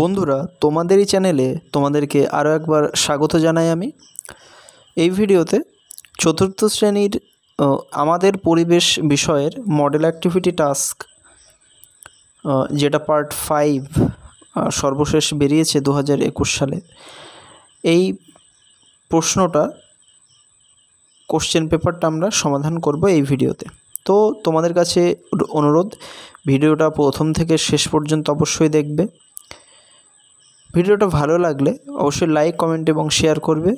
বন্ধুরা, তোমাদেরই চ্যানেলে তোমাদেরকে আরও একবার স্বাগত জানাই আমি। এই ভিডিওতে চতুর্থ শ্রেণির আমাদের পরিবেশ বিষয়ের মডেল অ্যাক্টিভিটি টাস্ক যেটা পার্ট ফাইভ সর্বশেষ বেরিয়েছে দু হাজার একুশ সালে। এই প্রশ্নটা কোশ্চেন পেপারটা আমরা সমাধান করব এই ভিডিওতে। তো তোমাদের কাছে অনুরোধ, ভিডিওটা প্রথম থেকে শেষ পর্যন্ত অবশ্যই দেখবে। ভিডিওটা ভালো লাগলে অবশ্যই লাইক কমেন্ট এবং শেয়ার করবে।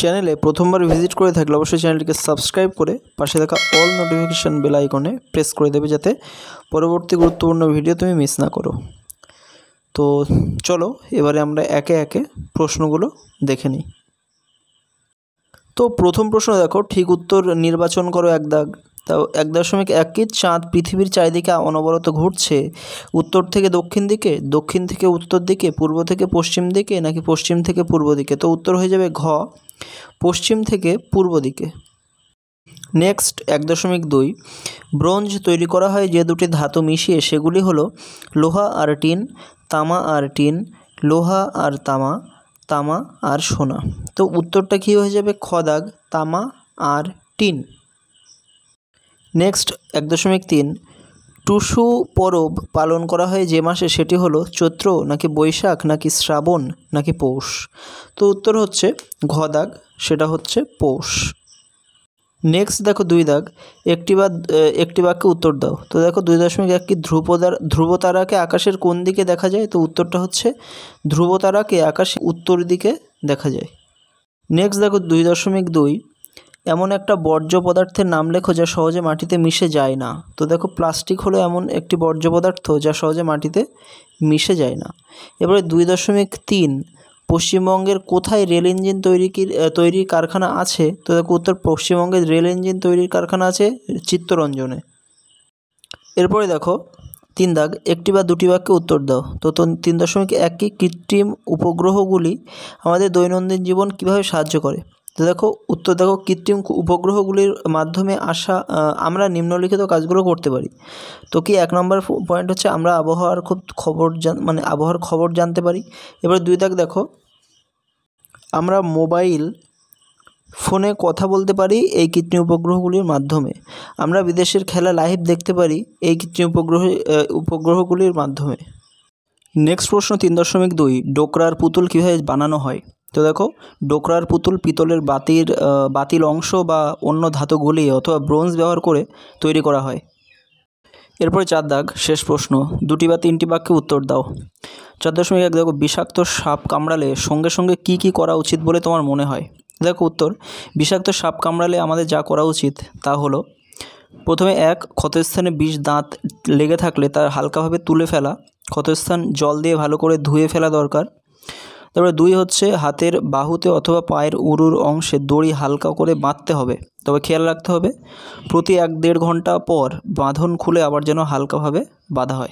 চ্যানেলে প্রথমবার ভিজিট করে থাকলে অবশ্যই চ্যানেলটিকে সাবস্ক্রাইব করে পাশে থাকা অল নোটিফিকেশান বেল আইকনে প্রেস করে দেবে যাতে পরবর্তী গুরুত্বপূর্ণ ভিডিও তুমি মিস না করো। তো চলো, এবারে আমরা একে একে প্রশ্নগুলো দেখে নিই। তো প্রথম প্রশ্ন দেখো, ঠিক উত্তর নির্বাচন করো এক দাগ। তাও এক দশমিক একই চাঁদ পৃথিবীর চারিদিকে অনবরত ঘুরছে। উত্তর থেকে দক্ষিণ দিকে, দক্ষিণ থেকে উত্তর দিকে, পূর্ব থেকে পশ্চিম দিকে, নাকি পশ্চিম থেকে পূর্ব দিকে? তো উত্তর হয়ে যাবে ঘ, পশ্চিম থেকে পূর্ব দিকে। নেক্সট, এক দশমিক দুই। ব্রোঞ্জ তৈরি করা হয় যে দুটি ধাতু মিশিয়ে, সেগুলি হলো লোহা আর টিন, তামা আর টিন, লোহা আর তামা তামা আর সোনা। তো উত্তরটা কী হয়ে যাবে? খদাগ তামা আর টিন। নেক্সট এক দশমিক তিন। টুসু পরব পালন করা হয় যে মাসে, সেটি হলো চৈত্র, নাকি বৈশাখ, নাকি শ্রাবণ, নাকি পৌষ। তো উত্তর হচ্ছে ঘ দাগ, সেটা হচ্ছে পৌষ। নেক্সট দেখো দুই দাগ। একটি বা একটি বাক্যে উত্তর দাও। তো দেখো দুই দশমিক এক কি ধ্রুবতার ধ্রুবতারাকে আকাশের কোন দিকে দেখা যায়? তো উত্তরটা হচ্ছে ধ্রুবতারাকে আকাশে উত্তর দিকে দেখা যায়। নেক্সট দেখো দুই দশমিক দুই। এমন একটা বর্জ্য পদার্থের নাম লেখো যা সহজে মাটিতে মিশে যায় না। তো দেখো, প্লাস্টিক হলো এমন একটি বর্জ্য পদার্থ যা সহজে মাটিতে মিশে যায় না। এবারে দুই দশমিক তিন, পশ্চিমবঙ্গের কোথায় রেল ইঞ্জিন তৈরি তৈরির কারখানা আছে? তো দেখো, উত্তর পশ্চিমবঙ্গের রেল ইঞ্জিন তৈরির কারখানা আছে চিত্তরঞ্জনে। এরপরে দেখো, তিন দাগ, একটি বা দুটি বাক্যে উত্তর দাও। তো তিন দশমিক একই কৃত্রিম উপগ্রহগুলি আমাদের দৈনন্দিন জীবন কীভাবে সাহায্য করে? তো দেখো, উত্তর দেখো, কৃত্রিম উপগ্রহগুলির মাধ্যমে আসা আমরা নিম্নলিখিত কাজগুলো করতে পারি। তো কি এক নম্বর পয়েন্ট হচ্ছে আমরা আবহাওয়ার খুব খবর জান মানে আবহাওয়ার খবর জানতে পারি। এবার দুই দাগ দেখো, আমরা মোবাইল ফোনে কথা বলতে পারি এই কৃত্রিম উপগ্রহগুলির মাধ্যমে। আমরা বিদেশের খেলা লাইভ দেখতে পারি এই কৃত্রিম উপগ্রহ উপগ্রহগুলির মাধ্যমে। নেক্সট প্রশ্ন তিন দশমিক দুই, ডোকরার পুতুল কীভাবে বানানো হয়? তো দেখো, ডোকরার পুতুল পিতলের বাতির বাতিল অংশ বা অন্য ধাতু গলিয়ে অথবা ব্রোঞ্জ ব্যবহার করে তৈরি করা হয়। এরপরে চার দাগ, শেষ প্রশ্ন, দুটি বা তিনটি বাক্যে উত্তর দাও। চার দশমিক এক, দেখো, বিষাক্ত সাপ কামড়ালে সঙ্গে সঙ্গে কি কি করা উচিত বলে তোমার মনে হয়? দেখো উত্তর, বিষাক্ত সাপ কামড়ালে আমাদের যা করা উচিত তা হলো, প্রথমে এক, ক্ষতস্থানে বিষ দাঁত লেগে থাকলে তার হালকাভাবে তুলে ফেলা। ক্ষতস্থান জল দিয়ে ভালো করে ধুয়ে ফেলা দরকার। তারপরে দুই হচ্ছে হাতের বাহুতে অথবা পায়ের উরুর অংশে দড়ি হালকা করে বাঁধতে হবে। তবে খেয়াল রাখতে হবে, প্রতি এক দেড় ঘণ্টা পর বাঁধন খুলে আবার যেন হালকাভাবে বাঁধা হয়।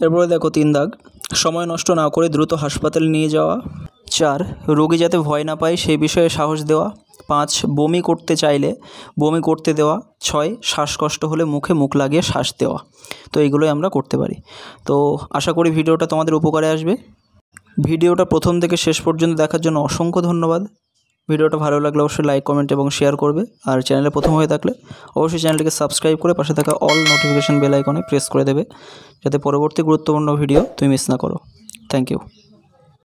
এরপরে দেখো তিন দাগ, সময় নষ্ট না করে দ্রুত হাসপাতালে নিয়ে যাওয়া। চার, রোগী যাতে ভয় না পায় সেই বিষয়ে সাহস দেওয়া। পাঁচ, বমি করতে চাইলে বমি করতে দেওয়া। ছয়, শ্বাসকষ্ট হলে মুখে মুখ লাগিয়ে শ্বাস দেওয়া। তো এইগুলোই আমরা করতে পারি। তো আশা করি ভিডিওটা তোমাদের উপকারে আসবে। ভিডিওটা প্রথম থেকে শেষ পর্যন্ত দেখার জন্য অসংখ্য ধন্যবাদ। ভিডিওটা ভালো লাগলে অবশ্যই লাইক কমেন্ট এবং শেয়ার করবে। আর চ্যানেলে প্রথম হয়ে থাকলে অবশ্যই চ্যানেলটিকে সাবস্ক্রাইব করে পাশে থাকা অল নোটিফিকেশান বেল আইকনে প্রেস করে দেবে। যাতে পরবর্তী গুরুত্বপূর্ণ ভিডিও তুমি মিস না করো। Thank you